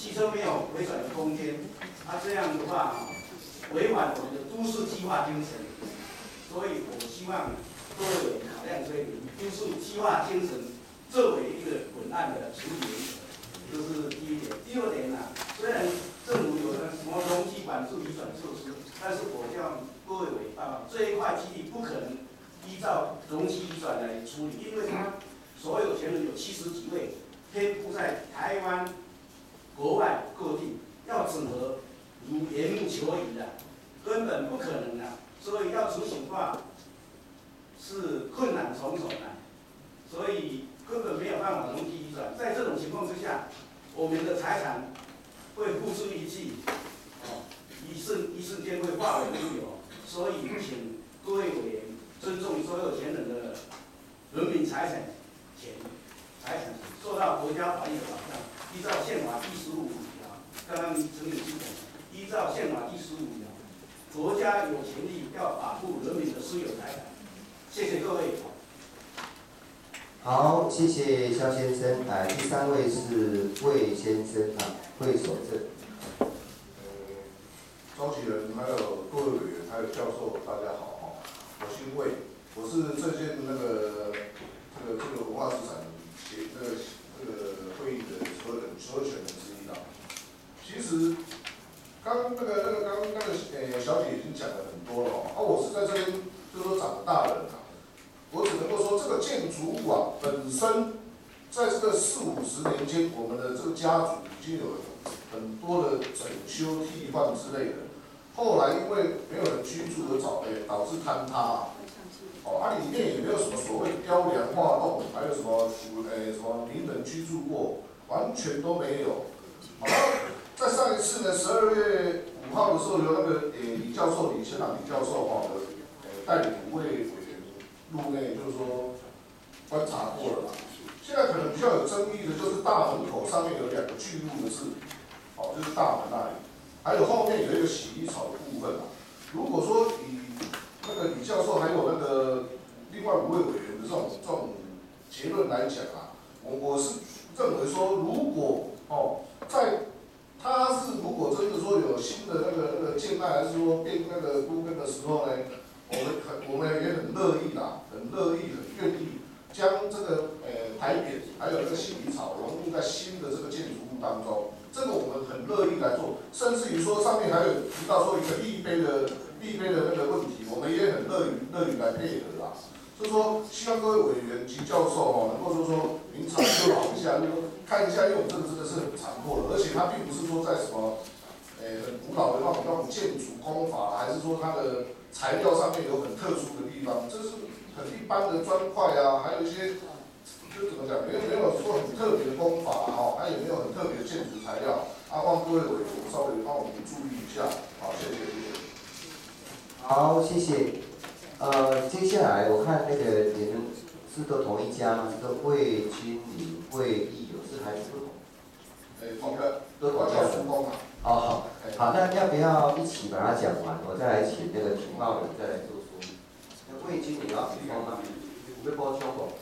汽车没有回转的空间，啊这样的话啊违反我们的都市计划精神，所以我希望各位考量这以都市计划精神作为一个本案的处理原则，这是第一点。第二点呢，虽然政府有了什么容积管制移转措施，但是我叫各位委办这一块基地不可能依照容积移转来处理，因为它所有权人有七十几位，遍布在台湾。国外各地要整合如缘木求鱼的，根本不可能的，所以要执行的话是困难重重的，所以根本没有办法容积移转。在这种情况之下，我们的财产会付之一炬，哦，一瞬一瞬间会化为乌有。所以请各位委员尊重所有权人的人民财产权，财产受到国家法律的保障。依照宪法第十五条，刚刚陈理事讲，依照宪法第十五条，国家有权利要保护人民的私有财产。谢谢各位。好，谢谢肖先生。哎，第三位是魏先生啊，魏守正。呃，召集人还有各位委员还有教授，大家好哈，我姓魏，我是这件那个这个这个文化资产协这个。这个会议的所有人所有选人之一啊，其实刚那个那个刚刚那个呃小姐已经讲了很多了哦啊，我是在这边就是说长大人啊，我只能够说这个建筑物啊本身在这个四五十年间，我们的这个家族已经有很多的整修替换之类的，后来因为没有人居住而导诶导致坍塌。哦，它里面也没有什么所谓雕梁画栋，还有什么属诶什么名人居住过，完全都没有。好，在上一次呢，十二月五号的时候，有那个诶李教授李先长李教授哈的诶带领五位委员入内，就是说观察过了嘛。现在可能比较有争议的就是大门口上面有两个巨木的字，哦，就是大门那里，还有后面有一个洗衣槽的部分嘛。如果说以那个李教授还有那个另外五位委员的这种这种结论来讲啊，我我是认为说，如果哦，在他是如果真的说有新的那个那个建案，还是说变那个都跟的时候呢，我们很我们也很乐意啦，很乐意很愿意将这个呃台匾还有那个洗衣草融入在新的这个建筑物当中，这个我们很乐意来做，甚至于说上面还有提到说一个立碑的。立碑的那个问题，我们也很乐于乐于来配合啦。所以说，希望各位委员及教授哦，能够说说明察秋毫一下，就说看一下，因为我这个真的是很残破的，而且它并不是说在什么，诶很古老的那种那种建筑工法，还是说它的材料上面有很特殊的地方，这是很一般的砖块啊，还有一些，就怎么讲，没有没有说很特别的工法哦，还有没有很特别的建筑材料？阿望各位委员稍微帮我们注意一下，好，谢谢。好，谢谢。呃，接下来我看那个你们是都同一家吗？这个魏君礼、魏义有是还是不同？个，都。哦，好，好，那要不要一起把它讲完？我再来请那个情报人再来做说明。那魏君礼要补充吗？有没补充过？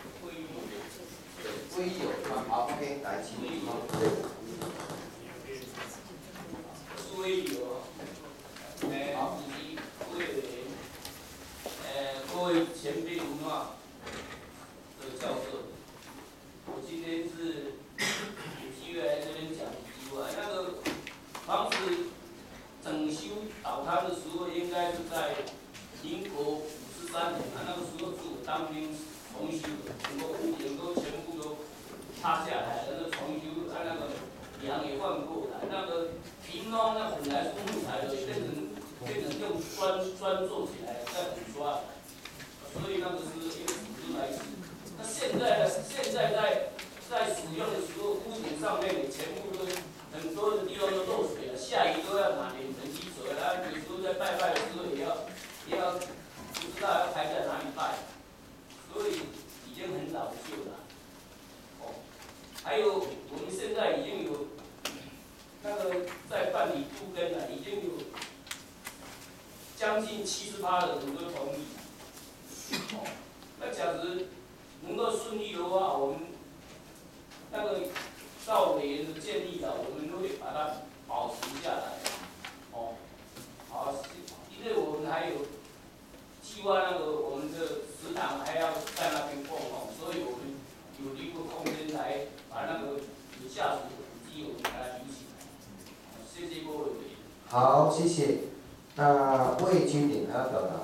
魏义有，好，OK，来请补充。对。魏义有，哎，好。各位，呃，各位前辈文化的教授，我今天是有机会来这边讲几句话。那个房子整修倒塌的时候，应该是在民国五十三年，啊，那个时候是我当兵重修的，整个屋顶都全部都塌下来，那个重修，啊，那个梁也换过来，那个平哦，那本来是木材的，变成。变成用砖砖做起来，再补刷，所以那个是用土质来使。那现在呢？现在在在使用的时候，屋顶上面全部都很多的地方都漏水了，下雨都要拿脸盆积水，然后有时候在拜拜的时候也要也要不知道要排在哪里拜，所以已经很老旧了。哦，还有我们现在已经有那个在办理复根了，已经有。将近七十八的人都同意，那假如能够顺利的话，我们那个赵委员的建议啊，我们都会把它。好，谢谢。那魏君鼎还要表达吗？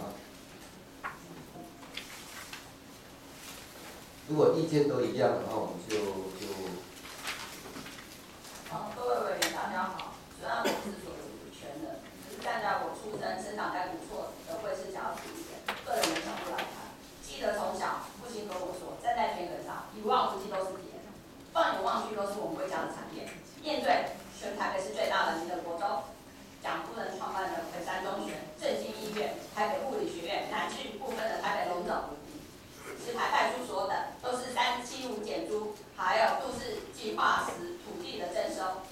如果意见都一样话，我们就就。好，各位委员大家好，虽然我是所属权人，只是站在我出生、生长在不错的贵氏家族里面，个人的角度来看，记得从小父亲跟我说，站在田埂上，一望无际都是田，放眼望去都是我们贵家的产业。面对全台北市最大的民德国中，蒋夫人创办的北山中学、振兴医院、台北物理学院，乃至部分的台北龙总、石牌派出所等，都是三七五减租，还有都市计划时土地的征收。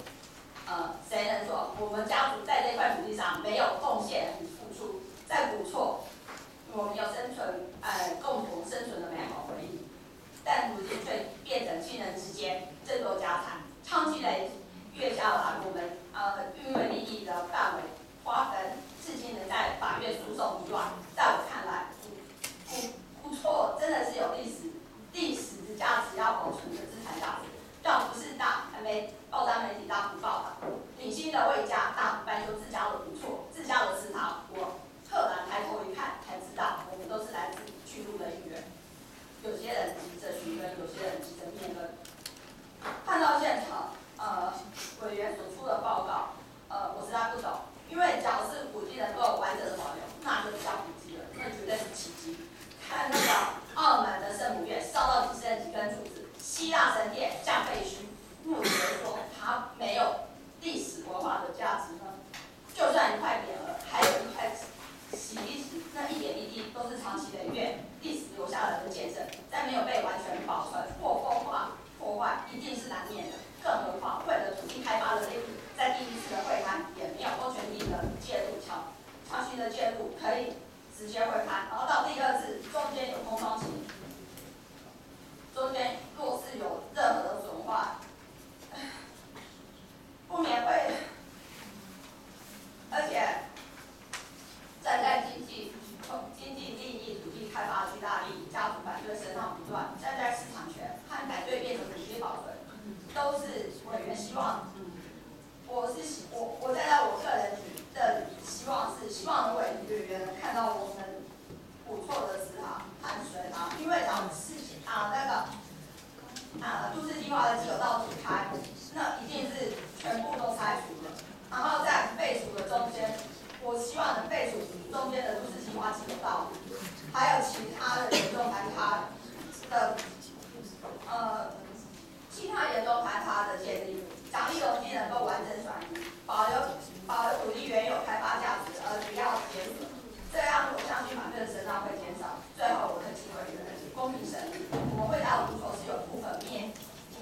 呃，谁能说我们家族在这块土地上没有贡献与付出？在古厝，我们有生存，呃，共同生存的美好回忆，但如今却变成亲人之间争夺家产，长期累月下来，我们呃因为利益的范围划分，至今仍在走一段看来，古古错真的是有历史历史的价值要保存的资产价值，让不是大媒报章媒体大幅报道，领薪的魏家大幅搬修自家的不错，自家的祠堂，我赫然抬头一看，才知道我们都是来自巨鹿的一员。有些人急着询问，有些人急着面对。看到现场。呃，委员所出的报告，呃，我实在不懂，因为假如是古迹能够完整的保留，那就叫古迹了，那绝对是奇迹。看那个澳门的圣母院烧到只剩几根柱子，希腊神殿架废墟，不觉得说它没有历史文化的价值呢？就算一块匾额，还有一块洗衣石，那一点一滴都是长期累月历史留下来的见证，在没有被完全保存或风化破坏，一定是难免的。更何况，为了土地开发的利益，在第一次的会谈也没有公权力的介入，强强行的介入可以直接会谈，然后到第二次中间有空窗期，中间若是有任何的损坏，不免会，而且站在经济从经济利益、土地开发的巨大利益，家族反对声浪不断，站在市场权和改对面的土地保存。都是委员希望，我是希我我站在我个人的希望是希望委委员能看到我们不错的祠堂、汉水啊，因为讲事情啊那个啊都市计划的既有道主开，那一定是全部都拆除了，然后在废除的中间，我希望能废除中间的都市计划既有道，还有其他的严重排他的呃。其他严重排他的建立，奖励容积能够完整转移，保留保留土地原有开发价值，而不要减损。这样我相信反对的声浪会减少。最后，我的机会的公平审理，我们会到无所是有部分灭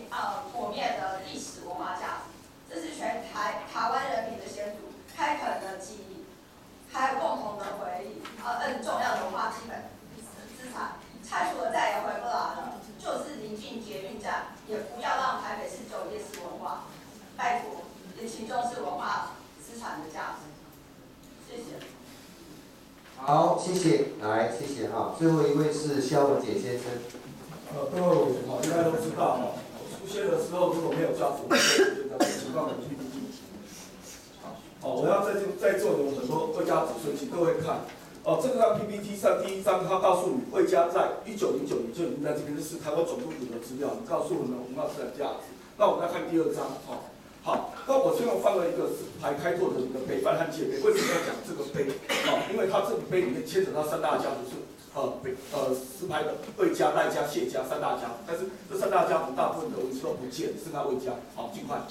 呃我灭的历史文化价值，这是全台台湾人民的先祖开垦的记忆，还有共同的回忆，呃更重要的文化基本资产，拆除了再也回不来了。就是临近捷运站，也不要让台北市走夜市文化，拜托，也请重视文化资产的价值，谢谢。好，谢谢，来，谢谢哈。最后一位是肖文杰先生。呃，各位委员哈，应该都知道哈，出现的时候如果没有家属，情况很具体。好，我要在这在座的很多各家子孙，请各位看。PPT 上第一章，他告诉你魏家在一九零九年就已经在这边，这是台湾总督府的资料，你告诉我们文化资产价值。那我们再看第二章，哦，好，那我最后放了一个石牌开拓的一个碑，范汉界碑。为什么要讲这个碑？哦，因为它这个碑里面牵扯到三大家族是，呃，北呃石牌的魏家、赖家、谢家三大家，但是这三大家族大部分的文字都不见，剩下魏家。好，尽快。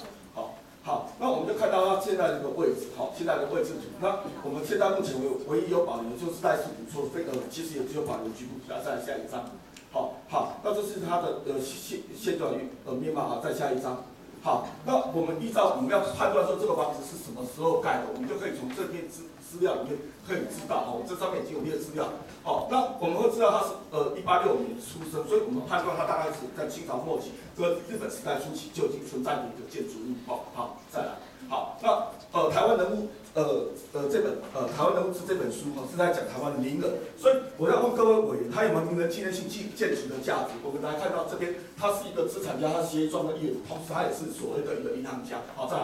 好，那我们就看到它现在这个位置，好，现在的位置。那我们现在目前为唯一有保留就是代数古厝，非呃，其实也只有保留局部。来，再下一张。好，好，那这是它的呃现现状与呃面貌啊，再下一张。好，那我们依照我们要判断说这个房子是什么时候盖的，我们就可以从这边知资料里面可以知道哦，这上面已经有列资料。好，那我们会知道他是呃一八六五年出生，所以我们判断他大概是在清朝末期跟日本时代初期就已经存在的一个建筑物。好，好，再来。好，那呃台湾人物呃呃这本呃台湾人物志这本书哈是在讲台湾的名人，所以我要问各位委员，他有没有名人纪念性建建筑的价值？我们来看到这边，他是一个资产家，他是协议庄的业主，同时他也是所谓的一个银行家。好，再来。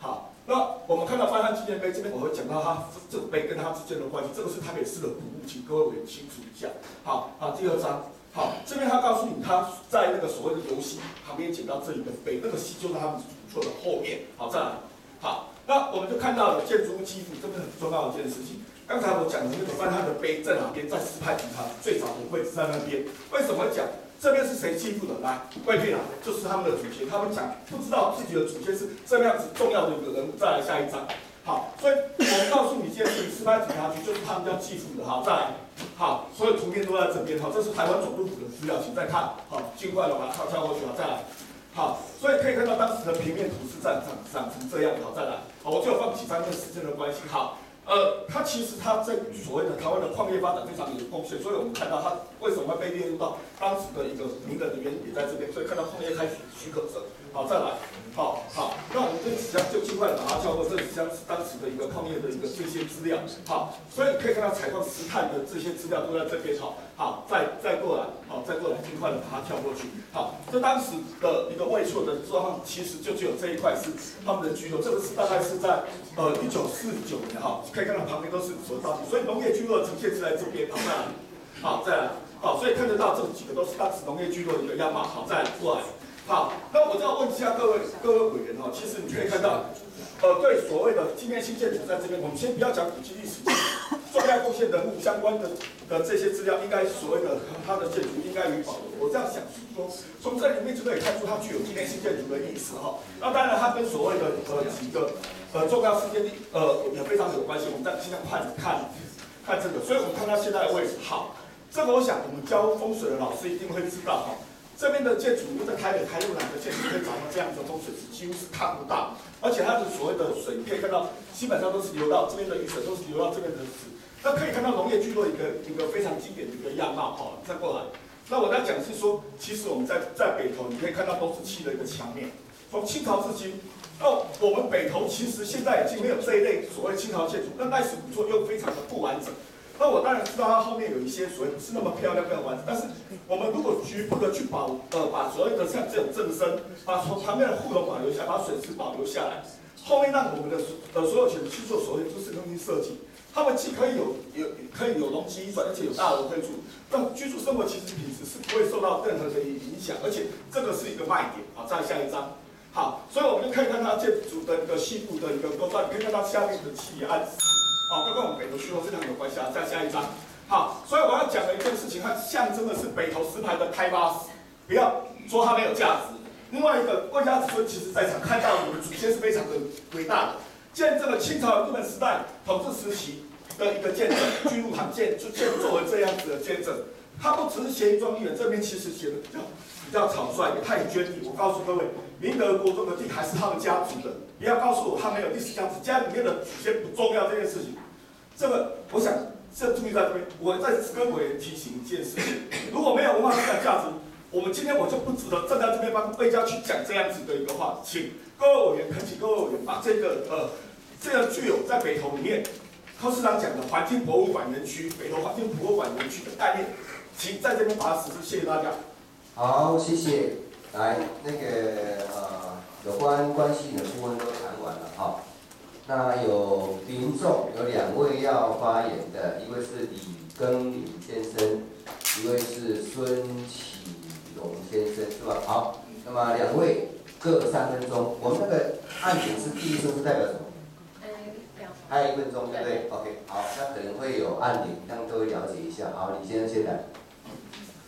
好，那我们看到翻汉纪念碑这边，我会讲到它这个碑跟它之间的关系。这个是台北市的古物，请各位委员清楚一下。好，好，第二章，好，这边他告诉你，他在那个所谓的游戏旁边捡到这一个碑，那个溪就是他们古厝的后面。好，再来，好，那我们就看到了建筑物基础，这个很重要的一件事情。刚才我讲的那个翻汉的碑在哪边？在石牌警察最早的位置在那边。为什么讲？这边是谁欺负的？来，贵宾啊，就是他们的祖先。他们讲不知道自己的祖先是这样子重要的一个人物。再来下一张，好，所以我告诉你一件事情，石牌警察局就是他们要欺负的。好，再来，好，所有图片都在这边。好，这是台湾总督府的资料，请再看。好，尽快的把它跳跳过去。好，再来，好，所以可以看到当时的平面图是长长长成这样。好，再来，好，我就放几张，跟时间的关系。好。呃，它其实它在所谓的台湾的矿业发展非常有贡献，所以我们看到它为什么会被列入到当时的一个名人里面也在这边，所以看到矿业开始许可证。好，再来，好好，那我们这几箱就尽快把它跳过，这几箱是当时的一个矿业的一个这些资料。好，所以你可以看到采矿石炭的这些资料都在这边。好，好，再再过来，好，再过来，尽快的把它跳过去。好，这当时的一个位处的状况，其实就只有这一块是他们的居落，这个是大概是在呃一九四九年哈。可以看到旁边都是所造地，所以农业聚落呈现是在这边。好，再来，好，再来，好，所以看得到这几个都是当时农业聚落的一个样貌。好，再来过来，好，那我就要问一下各位各位委员哈，其实你可以看到，呃，对所谓的纪念性建筑在这边，我们先不要讲古迹历史，重要贡献人物相关的的这些资料，应该所谓的它的建筑应该予保留。我这样想说，从这里面就可以看出它具有纪念性建筑的意思哈。那当然，它跟所谓的呃几个。呃，重要事件呃也非常有关系，我们再尽量看看看这个，所以我们看到现在的位置。好，这个我想我们教风水的老师一定会知道哈。这边的建筑，物在台北台路南的建筑可以找到这样的风水是几乎是看不到，而且它的所谓的水，你可以看到基本上都是流到这边的雨水都是流到这边的池。那可以看到农业聚落一个一个非常经典的一个样貌哈。再过来，那我在讲是说，其实我们在在北头你可以看到都是砌的一个墙面，从清朝至今。那我们北投其实现在已经没有这一类所谓清朝建筑，那历史古厝又非常的不完整。那我当然知道它后面有一些所谓不是那么漂亮、非常完整，但是我们如果局部的去保呃把所有的像这种正身，把从旁边的护龙保留下，把水池保留下来，后面让我们的呃所有权去做所谓都市更新设计，他们既可以有有可以有容积转，而且有大楼可以住，让居住生活其实品质是不会受到任何的影响，而且这个是一个卖点。好，再下一张。好，所以我们就可以看它建筑的一个细部的一个构造，你可以看到下面的气压室，好，跟我们北投区非常有关系啊。再下一张，好，所以我要讲的一件事情，它象征的是北投石牌的开发，不要说它没有价值。另外一个，魏家子孙其实在场看到我们祖先是非常的伟大的，见证了清朝日本时代统治时期的一个见证，居入行建就建作为这样子的见证，它不只是写一桩一元，这边其实写的比较比较草率，也太娟丽。我告诉各位。明德国中的地还是他们家族的，不要告诉我他没有历史价值，家里面的祖先不重要这件事情。这个，我想这注意在这边，我在跟委员提醒一件事情：如果没有文化资产价值，我们今天我就不值得站在这边帮魏家去讲这样子的一个话。请各位委员，恳请各位委员把这个呃，这个具有在北投里面，柯市长讲的环境博物馆园区，北投环境博物馆园区的概念，请在这边把它实施。谢谢大家。好，谢谢。来，那个呃，有关关系的部分都谈完了哈。那有民众有两位要发言的，一位是李耕林先生，一位是孙启荣先生，是吧？好，那么两位各三分钟。我们那个案点是第一声是代表什么？还有一分钟，对不对？OK，好，那可能会有案点，让各位了解一下。好，李先生先来。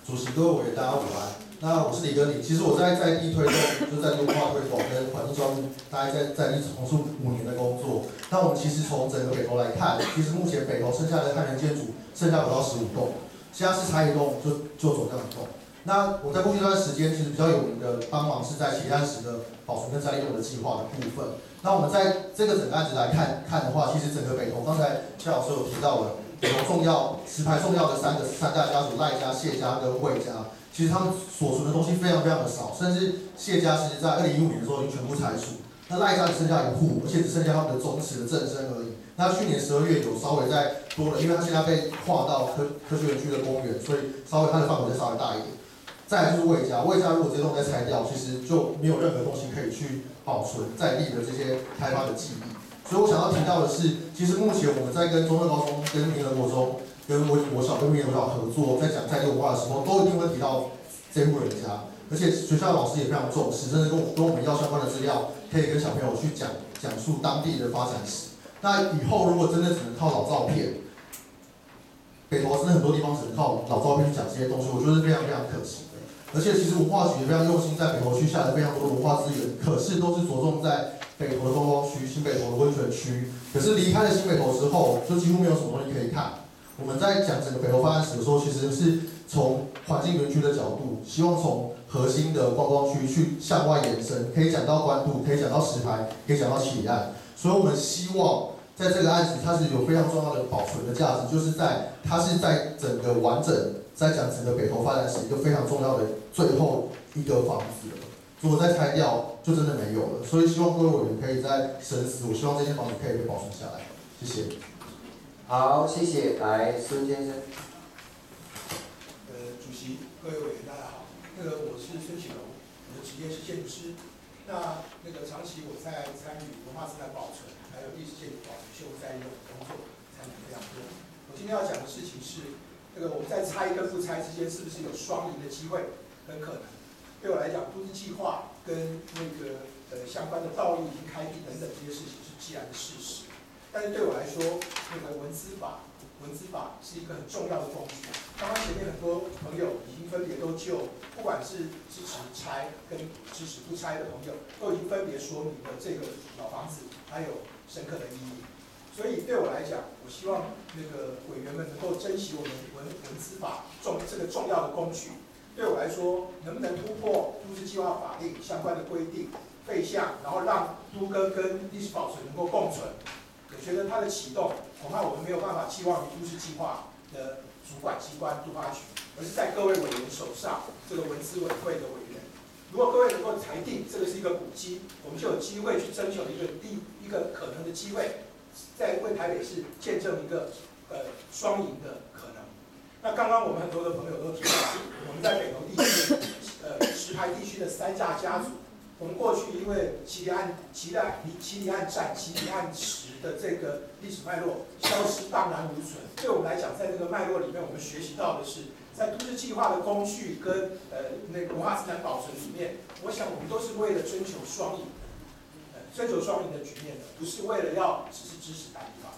主席各位，大家午安。那我是李根林，其实我在在地推动，就在文化推广跟环境教育，大概在在地从事五年的工作。那我们其实从整个北投来看，其实目前北投剩下的汉人建筑剩下不到十五栋，现在是差一栋就就走这样一栋。那我在过去一段时间，其实比较有名的帮忙是在铁山石的保存跟再利用的计划的部分。那我们在这个整个案子来看看的话，其实整个北投刚才谢老师有提到了北投重要石牌重要的三个三大家族赖家、谢家跟魏家。其实他们所存的东西非常非常的少，甚至谢家其实在二零一五年的时候已经全部拆除，那赖家只剩下一户，而且只剩下他们的宗祠的正身而已。那去年十二月有稍微再多了，因为他现在被划到科科学园区的公园，所以稍微它的范围再稍微大一点。再来就是魏家，魏家如果这栋再拆掉，其实就没有任何东西可以去保存在地的这些开发的记忆。所以我想要提到的是，其实目前我们在跟中正高中、跟民和国中、跟国国小、跟民和国小合作，在讲在地文化的时候，都一定会提到这户人家。而且学校老师也非常重视，甚至跟我跟我们要相关的资料，可以跟小朋友去讲讲述当地的发展史。那以后如果真的只能靠老照片，北投真的很多地方只能靠老照片去讲这些东西，我觉得是非常非常可惜的。而且其实文化局也非常用心，在北投区下了非常多的文化资源，可是都是着重在北投的观光区、新北投的温泉区。可是离开了新北投之后，就几乎没有什么东西可以看。我们在讲整个北投发展史的时候，其实是从环境园区的角度，希望从核心的观光区去向外延伸，可以讲到关渡，可以讲到石牌，可以讲到起岸。所以我们希望。在这个案子，它是有非常重要的保存的价值，就是在它是在整个完整在讲整个北投发展史一个非常重要的最后一个房子了。如果再拆掉，就真的没有了。所以希望各位委员可以在深思，我希望这间房子可以被保存下来。谢谢。好，谢谢。来，孙先生。呃，主席，各位委员，大家好。那个我是孙启龙，我的职业是建筑师。那那个长期我在参与文化资产保存。还有历史建筑保存修复再利用工作参与非常多。我今天要讲的事情是，这个我们在拆跟不拆之间是不是有双赢的机会很可能？对我来讲，都市计划跟那个呃相关的道路已经开辟等等这些事情是既然的事实。但是对我来说，那个文资法，文资法是一个很重要的工具。刚刚前面很多朋友已经分别都就，不管是支持拆跟支持不拆的朋友，都已经分别说明了这个老房子还有。深刻的意义，所以对我来讲，我希望那个委员们能够珍惜我们文文资法重这个重要的工具。对我来说，能不能突破都市计划法令相关的规定废项，然后让都跟跟历史保存能够共存？我觉得它的启动，恐怕我们没有办法寄望于都市计划的主管机关都发局，而是在各位委员手上，这个文资委会的委员。如果各位能够裁定这个是一个古迹，我们就有机会去征求一个第一个可能的机会，在为台北市见证一个呃双赢的可能。那刚刚我们很多的朋友都提到，我们在北投地区的呃石牌地区的三大家族，我们过去因为七里岸七里岸七里岸战七里岸石的这个历史脉络消失荡然无存，对我们来讲，在这个脉络里面，我们学习到的是。在都市计划的工序跟呃那个文化资产保存里面，我想我们都是为了追求双赢，呃追求双赢的局面的，不是为了要只是支持单一方面。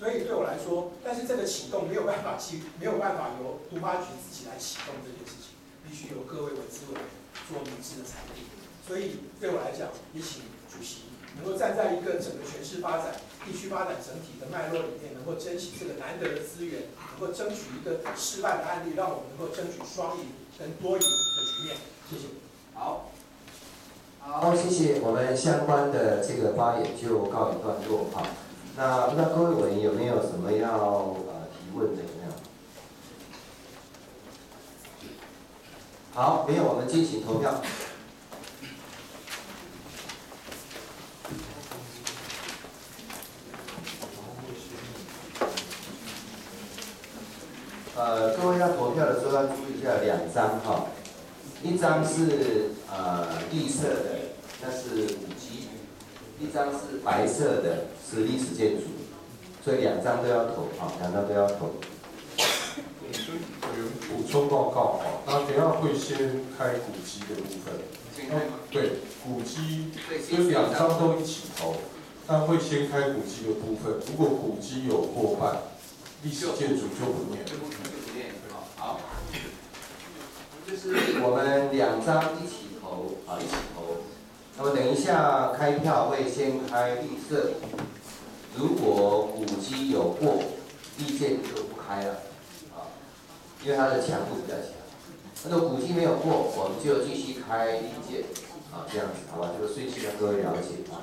所以对我来说，但是这个启动没有办法启，没有办法由都发局自己来启动这件事情，必须由各位文资委做明智的裁定。所以对我来讲，也请主席能够站在一个整个全市发展、地区发展整体的脉络里面，能够珍惜这个难得的资源。能够争取一个失败的案例，让我们能够争取双赢跟多赢的局面。谢谢。好，好，谢谢。我们相关的这个发言就告一段落哈。那不知道各位委员有没有什么要呃提问的？有没有？好，没有，我们进行投票。呃，各位要投票的时候要注意一下两张哈，一张是呃绿色的，那是五一张是白色的，是历史建筑，所以两张都要投啊，两张都要投。补充报告啊，那等下会先开古迹的部分。对，古迹就两张都一起投，但会先开古迹的部分，如果古迹有过半。历史建筑就不念，就不念，好，就是我们两张一起投，啊，一起投。我等一下开票会先开绿色，如果古迹有过，意见就不开了，啊，因为它的强度比较强。那个古迹没有过，我们就继续开意见，啊，这样子，好吧？就顺序让各位了解啊。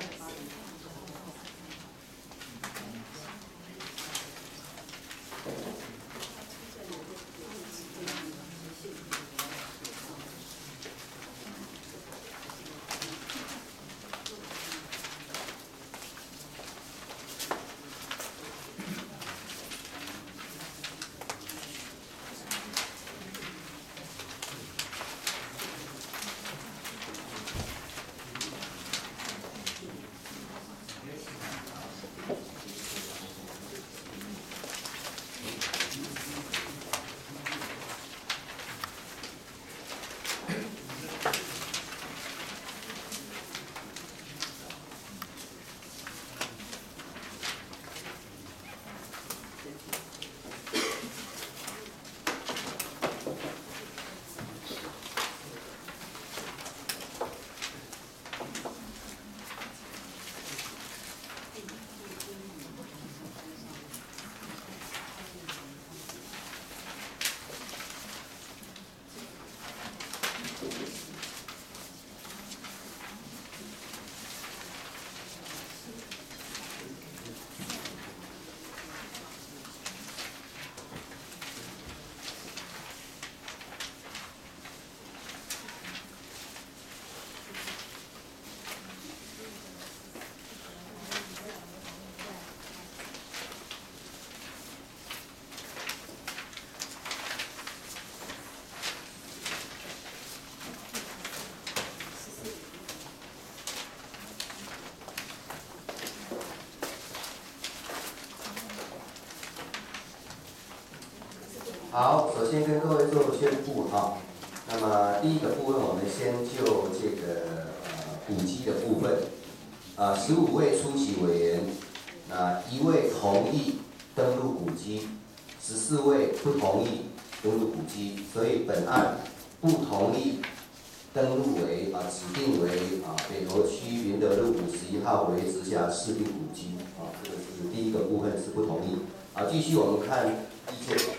好，首先跟各位做宣布哈。那么第一个部分，我们先就这个呃古迹的部分，啊，十五位出席委员，那一位同意登录古迹，十四位不同意登录古迹，所以本案不同意登录为啊指定为啊北投区云德路五十一号为直辖市定古迹啊，这个是第一个部分是不同意。啊，继续我们看意见。